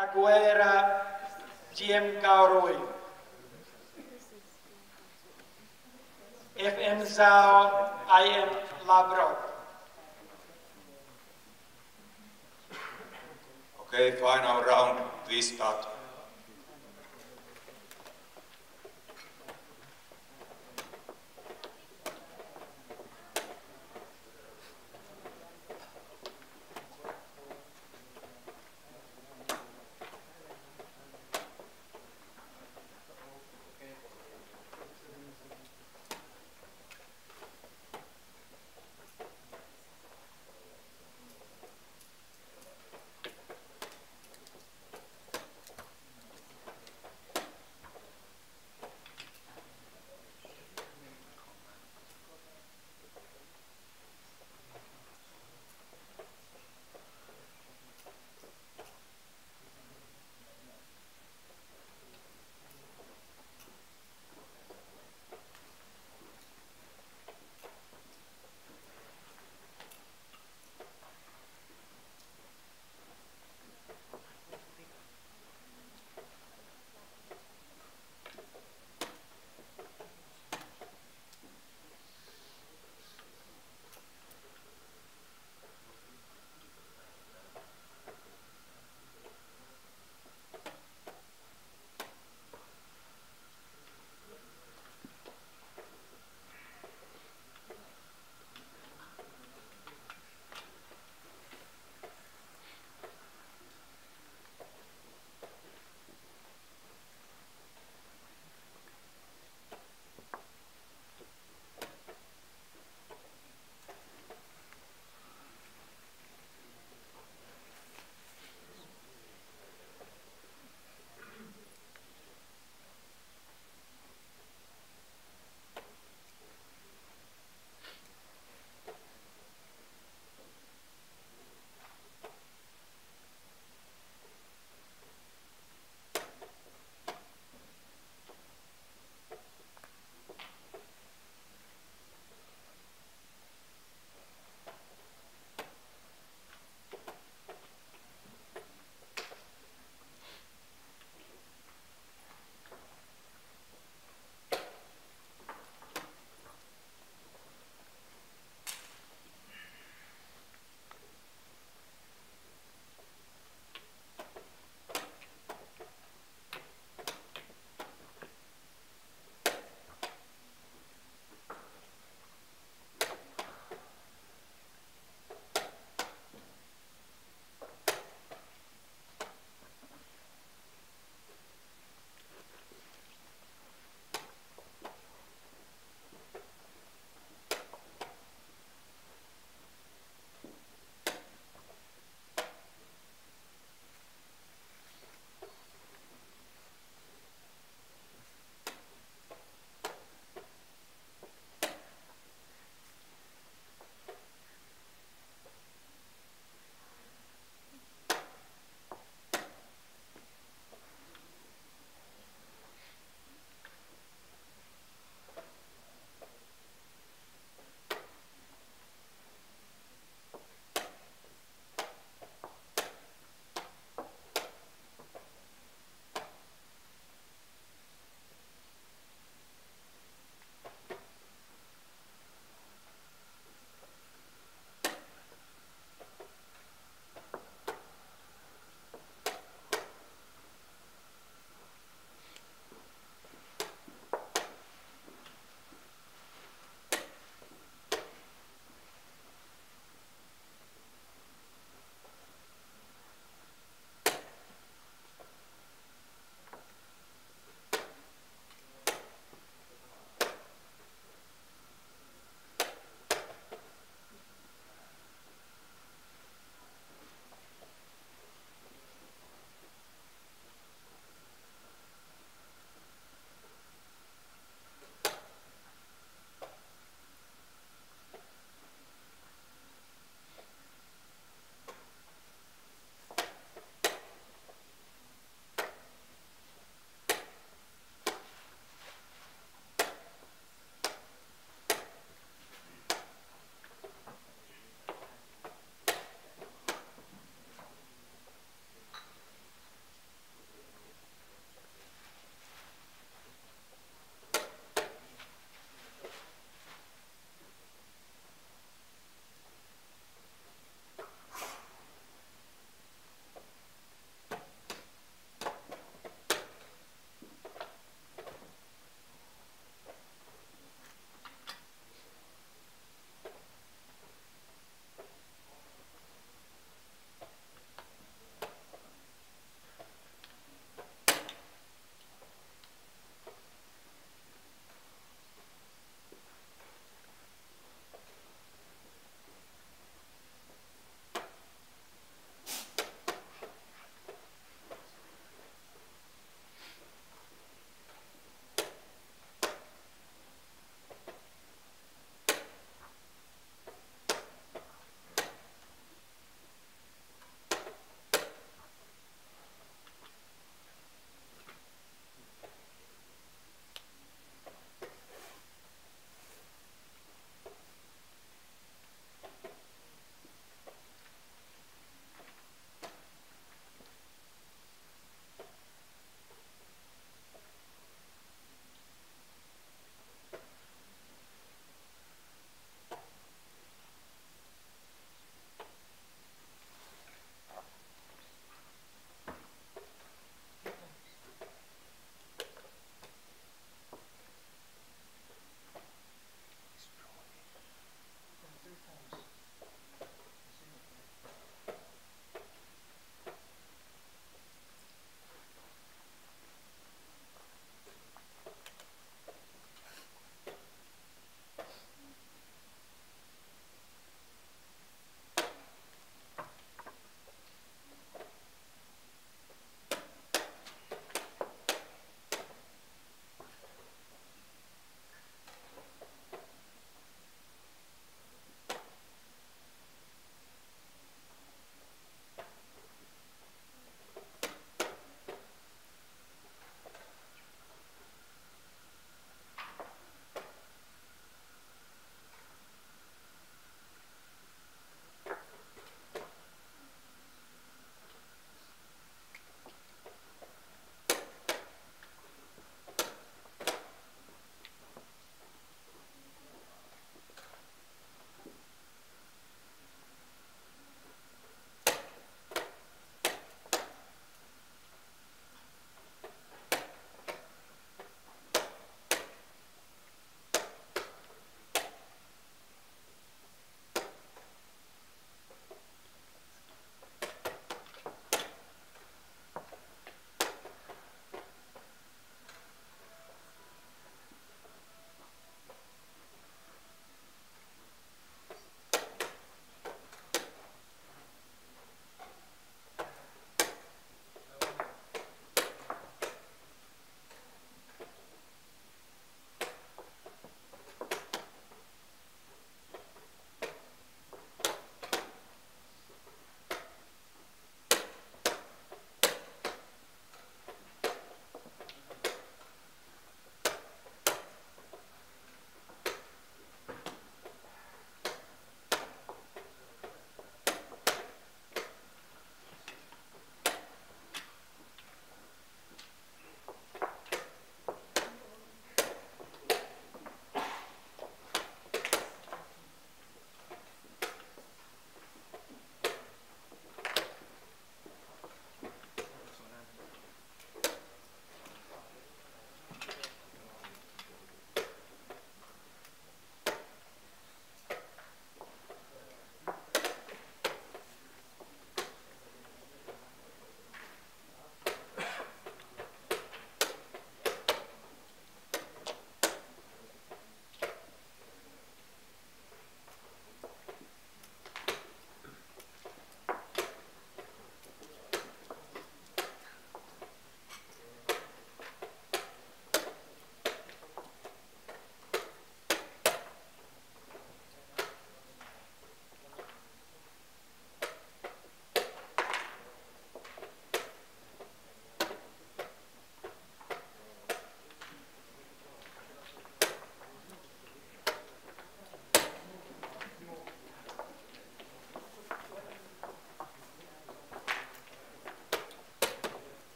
Aguera Jim Gaurui. FM Zhao I am Labro. Okay, final round, please start.